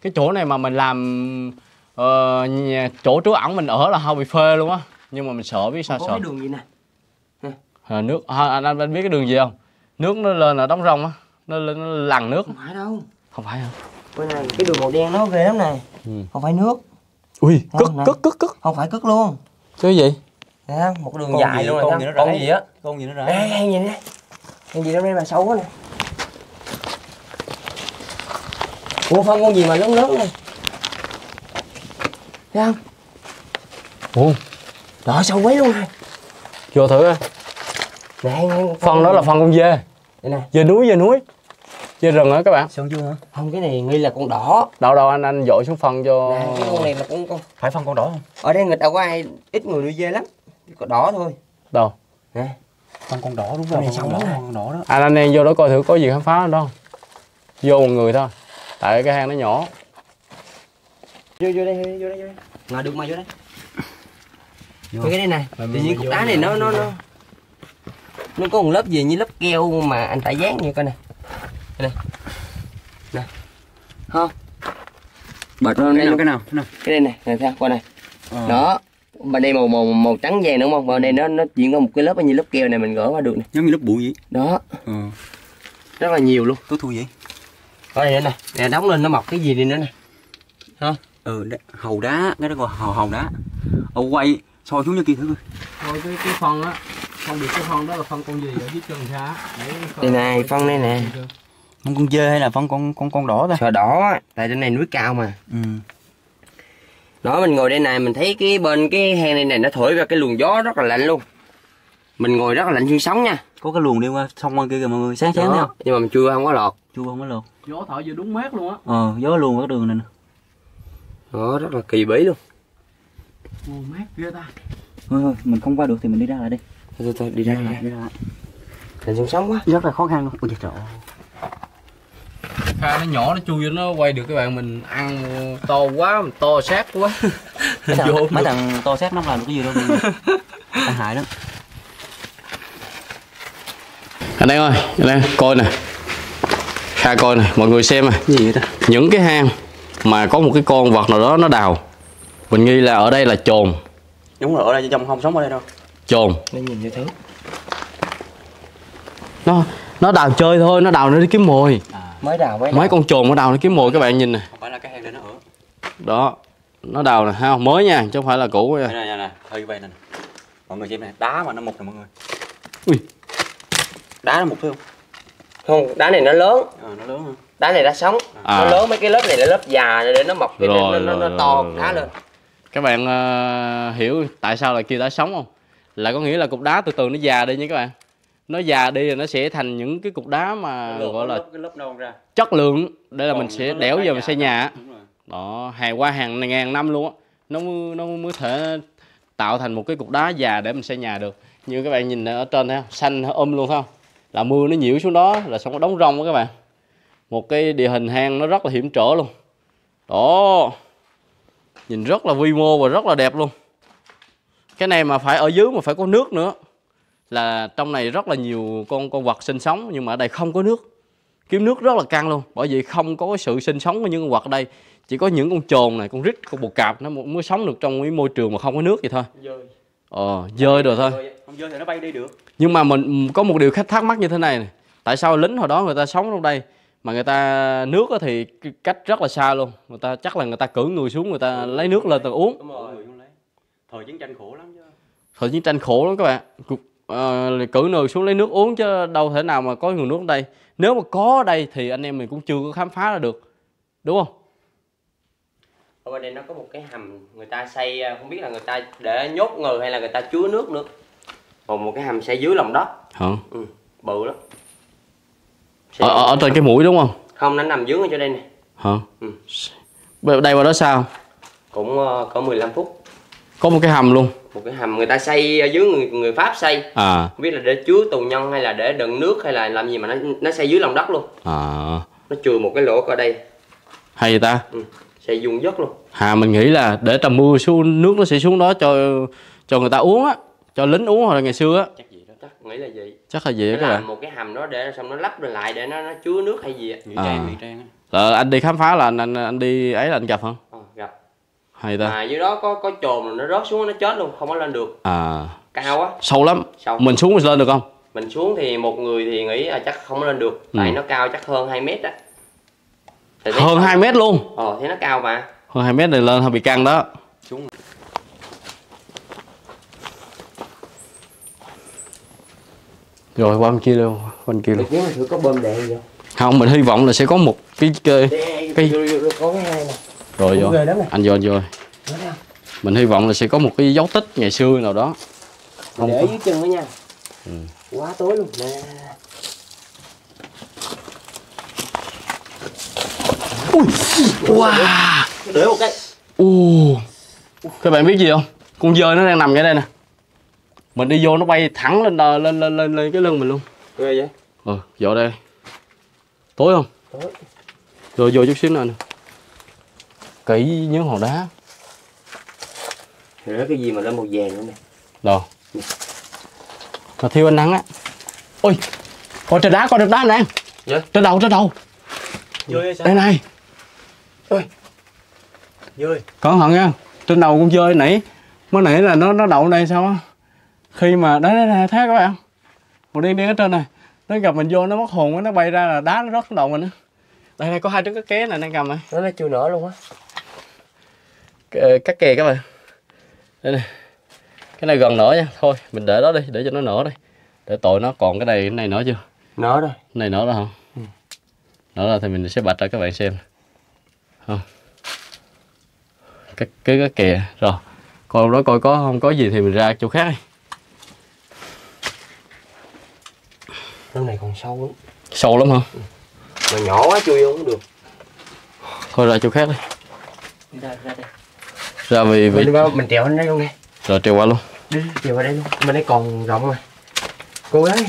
Cái chỗ này mà mình làm ờ, nhà, chỗ trú ẩn mình ở là hơi bị phê luôn á. Nhưng mà mình sợ biết sao có sợ. cái đường gì nè? À, nước à, anh, anh biết cái đường gì không? Nước nó lên là đóng rông á. Nó lên nó lằn nước. Không phải đâu không phải hả bên này cái đường màu đen nó ghê lắm nè Ừ. không phải nước. Ui Ngon cất cất cất cất. Không phải cất luôn. Cái gì? Nè một đường Con dài gì- luôn con này gì nó con gì á? Con gì nó Ê, rải? Hang gì nè hang gì đâu đây mà sâu quá nè. Ủa phân con gì mà lớn lớn này? Thấy không? Ủa? Đó sâu quấy luôn này. Vô thử coi. phân đó là phân con dê. Đây nè. Dê núi dê núi dê rừng á các bạn? Sơn chưa hả? Không cái này nghi là con đỏ. Đâu đâu anh anh dội xuống phân cho nè cái con này là con con phải phân con đỏ không? Ở đây người ta có ai ít người nuôi dê lắm. Chỉ có đỏ thôi. Đâu? Nè. Phân con đỏ đúng rồi này con đỏ con đỏ đó. Anh anh em vô đó coi thử có gì khám phá không? Vô một người thôi. Tại cái hang nó nhỏ. Vô vô đây vô đây vô đây ngồi được mà vô đây. Vô. Cái đây này tự nhiên cục đá này nó nó nó nó có một lớp gì như lớp keo mà anh tại dán như coi nè đây. Này không bật nó cái nào cái nào cái nào? Cái đây này này theo qua này Ờ. đó. Bên đây màu màu màu trắng vàng đúng không? Bên đây nó nó chỉ có một cái lớp bao nhiêu lớp keo này mình gỡ qua được này giống như lớp bụi vậy. Đó. Ờ. Rất là nhiều luôn. Tối thui vậy? Có đây này nè đóng lên nó mọc cái gì đi nữa này ừ đá, hầu đá cái đó gọi hầu hầu đá. Ờ quay soi xuống như kia thử coi. Rồi cái cái phân á, không được cái phân đó là phân con gì ở dưới chân xa. đây này phân đây nè con con dê hay là con con con con đỏ ta? Sò đỏ á tại trên này núi cao mà. Ừ. Đó mình ngồi đây này mình thấy cái bên cái hang này này nó thổi ra cái luồng gió rất là lạnh luôn. Mình ngồi rất là lạnh xương sống nha. Có cái luồng đi qua sông qua kia kìa mọi người sáng sáng thấy không? nhưng mà mình chưa không có lọt. Chua không có luồng Gió thổi vừa đúng mát luôn á. ờ gió luồng cái đường này nè. Đó rất là kỳ bí luôn. Ồ, mát ghê ta. thôi thôi mình không qua được thì mình đi ra lại đi. Thôi thôi, thôi đi ra ra đi ra lại. Lạnh xương sống quá. Rất là khó khăn luôn. Ôi trời ơi Pha nó nhỏ nó chui vô nó quay được các bạn mình ăn to quá, mình to sát quá. mấy thằng, mấy thằng to xác nó làm được cái gì đâu ăn hại đó Anh em ơi, anh em coi nè. Kha coi nè, mọi người xem nè. gì vậy ta? Những cái hang mà có một cái con vật nào đó nó đào mình nghi là ở đây là chồn. Đúng rồi ở đây trong không sống ở đây đâu. Chồn. Nó nhìn như thứ nó nó đào chơi thôi nó đào nó đi kiếm mồi mới đào mới mấy con chồn nó đào nó kiếm mồi các bạn nhìn nè. Không phải là cái hang để nó ở đó nó đào nè ha mới nha chứ không phải là cũ nha. Đây này nè hơi vậy nè mọi người xem này đá mà nó mục nè mọi người. Ui. đá nó mục phải không? Không đá này nó lớn. Ờ nó lớn hơn. Đá này đá sống. À. nó lớn mấy cái lớp này là lớp già để nó mọc cái Rồi, nó, nó, nó to rồi, khá rồi. lên. Các bạn ờ, hiểu tại sao là kia đá sống không? Là có nghĩa là cục đá từ từ nó già đi nha các bạn nó già đi rồi nó sẽ thành những cái cục đá mà gọi là cái lớp đâu ra. chất lượng. Để là mình sẽ lớp đẽo giờ mình xây đó. nhà đó hàng qua hàng ngàn năm luôn á. Nó mới, nó mới thể tạo thành một cái cục đá già để mình xây nhà được. Như các bạn nhìn ở trên thấy không xanh um luôn không? Là mưa nó nhiễu xuống đó là xong có đóng rong đó các bạn. Một cái địa hình hang nó rất là hiểm trở luôn. Đó nhìn rất là vi mô và rất là đẹp luôn. Cái này mà phải ở dưới mà phải có nước nữa là trong này rất là nhiều con con vật sinh sống nhưng mà ở đây không có nước. Kiếm nước rất là căng luôn bởi vì không có sự sinh sống của những con vật ở đây. Chỉ có những con trồn này con rít con bồ cạp nó mới sống được trong cái môi trường mà không có nước vậy thôi. Ờ dơi rồi thôi. Không dơ thì nó bay đi được. Nhưng mà mình có một điều khách thắc mắc như thế này, này. tại sao lính hồi đó người ta sống trong đây mà người ta nước thì cách rất là xa luôn. Người ta chắc là người ta cử người xuống người ta lấy nước lên từ uống. Đúng rồi. Thời chiến tranh khổ lắm chứ. Thời chiến tranh khổ lắm các bạn Ờ, cử người xuống lấy nước uống chứ đâu thể nào mà có nguồn nước ở đây. Nếu mà có ở đây thì anh em mình cũng chưa có khám phá ra được. Đúng không? Ở bên đây nó có một cái hầm người ta xây à, không biết là người ta để nhốt người hay là người ta chứa nước nữa. Còn một cái hầm xây dưới lòng đất. Hả? Ừ, bự lắm. Ở, ở, ở trên cái mũi đúng không? Không nó nằm dưới ở chỗ đây nè. Hả? Ừ. Đây qua đó sao? Cũng uh, có 15 phút có một cái hầm luôn. Một cái hầm người ta xây ở dưới người người pháp xây. À. Không biết là để chứa tù nhân hay là để đựng nước hay là làm gì mà nó nó xây dưới lòng đất luôn. À. Nó chừa một cái lỗ ở đây. Hay vậy ta? Ừ, xây dung dất luôn. Hà mình nghĩ là để tầm mưa xuống nước nó sẽ xuống đó cho cho người ta uống á cho lính uống hồi ngày xưa á. Chắc gì đó chắc nghĩ là vậy. Chắc là các làm bạn. một cái hầm đó để xong nó lắp lại để nó nó chứa nước hay gì á. À. trang trang á. Là anh đi khám phá là anh anh, anh đi ấy là anh gặp ờ, gặp hay ta? Mà dưới đó có có rồi nó rớt xuống nó chết luôn không có lên được. À. Cao quá. Sâu lắm. Sâu. Mình xuống mình lên được không? Mình xuống thì một người thì nghĩ là chắc không lên được. Tại Ừ. nó cao chắc hơn 2 mét á. Thì hơn 2 mét luôn. Ờ thế nó cao mà. Hơn 2 mét này lên hơi bị căng đó. Xuống. Rồi qua bên kia luôn qua bên kia luôn. nếu mà thử có bơm đèn không? Mình hy vọng là sẽ có một cái cái Đây, Cái- có cái hai nè rồi vô anh vô anh vô không? mình hy vọng là sẽ có một cái dấu tích ngày xưa nào đó Mình để có. dưới chân đó nha Ừ. quá tối luôn nè wow để một cái Ồ, các bạn biết gì không? Con dơi nó đang nằm ngay đây nè. Mình đi vô nó bay thẳng lên đờ- lên lên lên, lên cái lưng mình luôn. ghê vậy Ừ, vô đây. Tối không? tối Rồi vô chút xíu nữa nè. Kỹ nhớ hòn đá. rồi đó cái gì mà lên màu vàng nữa nè Đâu? Mà thiêu ánh nắng á. Ôi, coi trên đá, coi trên đá nè. Dạ? Trên đầu, trên đầu. sao Đây này. Dơi cẩn thận nha trên đầu con dơi nãy mới nãy là nó nó đậu đây sao á khi mà đấy đấy này thấy các bạn một đen đen ở trên này nó gặp mình vô nó mất hồn nó bay ra là đá nó rớt xuống đầu mình á đây đây có hai trứng cá ké này đang cầm này Nó nó chưa nở luôn á Cái- cá kè các bạn. Đây này. Cái này gần nở nha. Thôi mình để đó đi để cho nó nở đi. Để tội nó. Còn cái này cái này nở chưa? Nở rồi. Cái này nở rồi hả? Nở rồi thì mình sẽ bạch cho các bạn xem. Không cái cái cái kè. Rồi. Coi đó coi có không có gì thì mình ra chỗ khác đi. Trong này còn sâu lắm. Sâu lắm hả? Mà nhỏ quá chui vô không được. Thôi ra chỗ khác đi. Ra ra đây ra vì vì Mình, vào- mình trèo lên đây luôn nè. Rồi treo qua luôn. Đi trèo vào đây luôn. Bên đây còn rộng mà Cố gắng đi.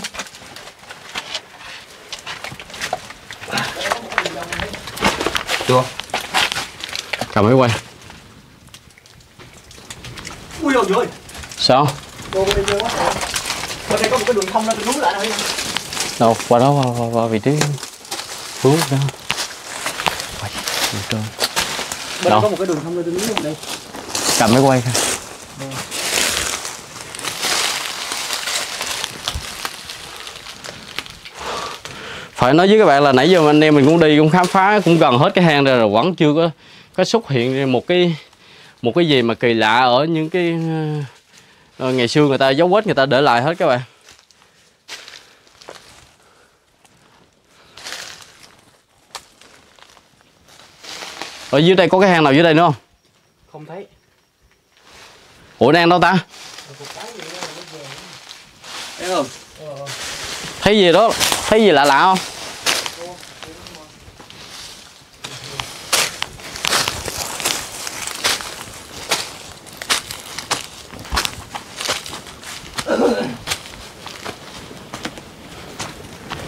Chưa? Cầm máy quay. Ui rồi rồi sao? Bên đây rồi đây có một cái đường thông lên núi lại thôi đâu qua đó qua, qua, qua vị trí. Hướng đó. Trơn. bên Đâu? đây có một cái đường thông lên núi luôn đây cầm máy quay thôi. Phải nói với các bạn là nãy giờ anh em mình cũng đi cũng khám phá cũng gần hết cái hang rồi rồi vẫn chưa có có xuất hiện một cái một cái gì mà kỳ lạ ở những cái ờ, ờ ngày xưa người ta dấu vết người ta để lại hết các bạn. Ở dưới đây có cái hang nào dưới đây nữa không? Không thấy ủa đang đâu ta? Thấy không? Thấy gì đó? Thấy gì lạ lạ không?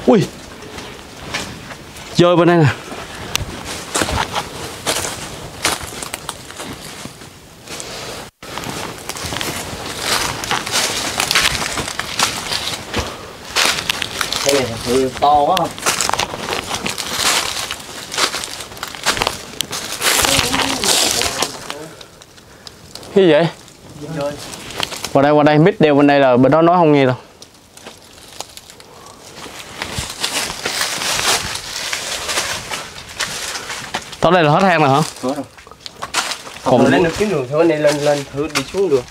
Ui. Chơi bên đây nè cái này thật sự to quá không cái gì vậy? Qua đây qua đây. Mít đeo bên đây là bên đó nói không nghe đâu. Tới đây là hết hang rồi hả? Hết rồi. Còn lên được kiếm đường thôi này lên lên thử đi xuống được.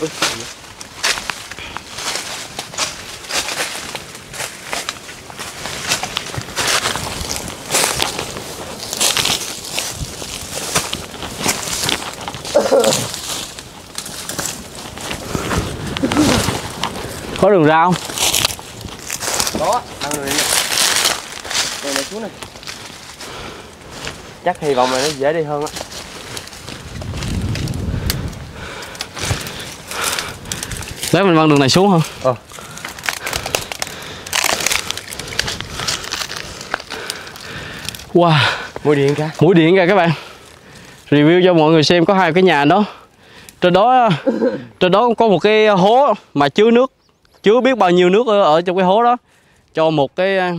Ui, đường ra không? Có, ăn rồi nè. Đây này xuống này Chắc hy vọng là nó dễ đi hơn á. Lấy mình văng đường này xuống hả? Ờ. wow. Mua điện cả mũi điện kìa các bạn. Review cho mọi người xem có hai cái nhà đó. Trên đó trên đó có một cái hố mà chứa nước chứa biết bao nhiêu nước ở, ở trong cái hố đó. Cho một cái à,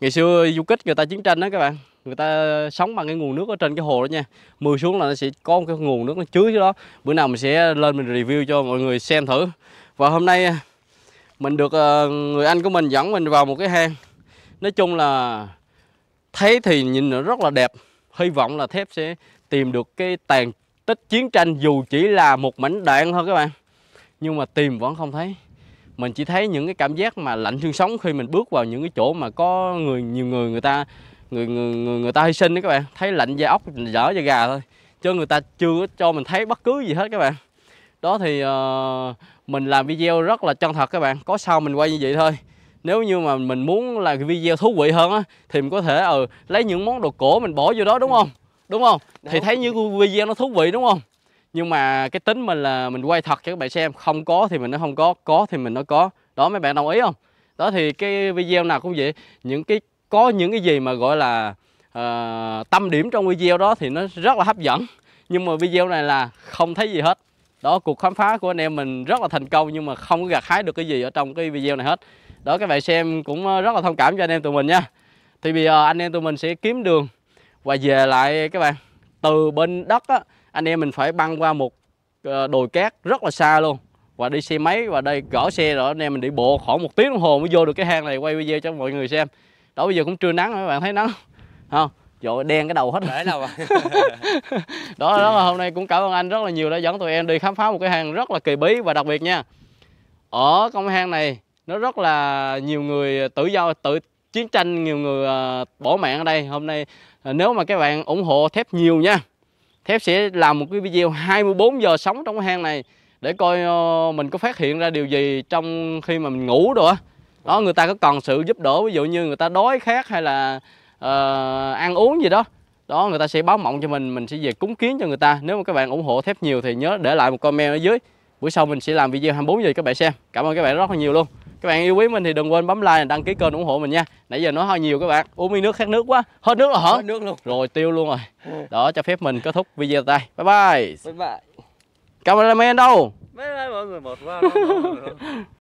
ngày xưa du kích người ta chiến tranh đó các bạn. Người ta sống bằng cái nguồn nước ở trên cái hồ đó nha. Mưa xuống là nó sẽ có một cái nguồn nước nó chứa chứ đó. Bữa nào mình sẽ lên mình review cho mọi người xem thử. Và hôm nay à, mình được à, người anh của mình dẫn mình vào một cái hang. Nói chung là thấy thì nhìn nó rất là đẹp. Hy vọng là thép sẽ tìm được cái tàn tích chiến tranh dù chỉ là một mảnh đạn thôi các bạn. Nhưng mà tìm vẫn không thấy mình chỉ thấy những cái cảm giác mà lạnh xương sống khi mình bước vào những cái chỗ mà có người nhiều người người ta người người người, người ta hy sinh đấy các bạn. Thấy lạnh da ốc dở da gà thôi. Chứ người ta chưa cho mình thấy bất cứ gì hết các bạn. Đó thì ờ, mình làm video rất là chân thật các bạn. Có sao mình quay như vậy thôi. Nếu như mà mình muốn là cái video thú vị hơn á thì mình có thể ờ lấy những món đồ cổ mình bỏ vô đó đúng không? Đúng không? Thì thấy những video nó thú vị đúng không nhưng mà cái tính mình là mình quay thật cho các bạn xem không có thì mình nó không có có thì mình nó có. Đó mấy bạn đồng ý không? Đó thì cái video nào cũng vậy. Những cái có những cái gì mà gọi là uh, tâm điểm trong video đó thì nó rất là hấp dẫn. Nhưng mà video này là không thấy gì hết. Đó cuộc khám phá của anh em mình rất là thành công nhưng mà không có gặt hái được cái gì ở trong cái video này hết. Đó các bạn xem cũng ờ, rất là thông cảm cho anh em tụi mình nha. Thì bây giờ anh em tụi mình sẽ kiếm đường và về lại các bạn. Từ bên đất á anh em mình phải băng qua một ờ, đồi cát rất là xa luôn. Và đi xe máy và đây gõ xe rồi anh em mình đi bộ khoảng một tiếng đồng hồ mới vô được cái hang này quay video cho mọi người xem. Đó bây giờ cũng trưa nắng các bạn thấy nắng không? Trời đen cái đầu hết. Rồi. để đâu mà *laughs* đó đó là hôm nay cũng cảm ơn anh rất là nhiều đã dẫn tụi em đi khám phá một cái hang rất là kỳ bí và đặc biệt nha. Ở trong hang này nó rất là nhiều người tự do tự chiến tranh nhiều người ờ, bỏ mạng ở đây. Hôm nay ờ, nếu mà các bạn ủng hộ thép nhiều nha thép sẽ làm một cái video 24 giờ sống trong cái hang này để coi ờ, mình có phát hiện ra điều gì trong khi mà mình ngủ rồi á. Đó người ta có cần sự giúp đỡ ví dụ như người ta đói khát hay là uh, ăn uống gì đó. Đó người ta sẽ báo mộng cho mình mình sẽ về cúng kiến cho người ta. Nếu mà các bạn ủng hộ thép nhiều thì nhớ để lại một comment ở dưới. Buổi sau mình sẽ làm video 24 giờ các bạn xem. Cảm ơn các bạn rất là nhiều luôn các bạn yêu quý mình thì đừng quên bấm like và đăng ký kênh ủng hộ mình nha. Nãy giờ nói hơi nhiều các bạn. Uống miếng nước khát nước quá. Hết nước rồi hả? Hết nước luôn. Rồi tiêu luôn rồi. Đó cho phép mình kết thúc video tại bye bye. Bye bye. Cameraman đâu. Bye bye mọi người. Một quá *laughs*